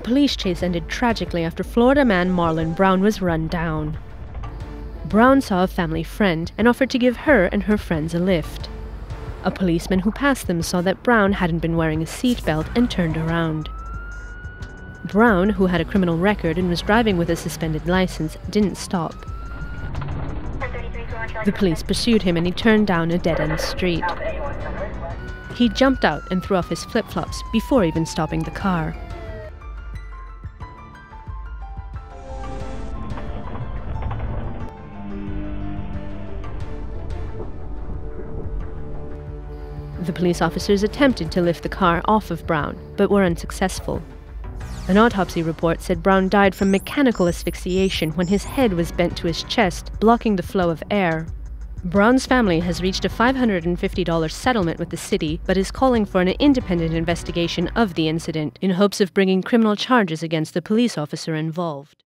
police chase ended tragically after Florida man Marlon Brown was run down. Brown saw a family friend and offered to give her and her friends a lift. A policeman who passed them saw that Brown hadn't been wearing a seatbelt and turned around. Brown, who had a criminal record and was driving with a suspended license, didn't stop. The police pursued him and he turned down a dead end street. He jumped out and threw off his flip flops before even stopping the car. The police officers attempted to lift the car off of Brown, but were unsuccessful. An autopsy report said Brown died from mechanical asphyxiation when his head was bent to his chest, blocking the flow of air. Brown's family has reached a $550 settlement with the city, but is calling for an independent investigation of the incident in hopes of bringing criminal charges against the police officer involved.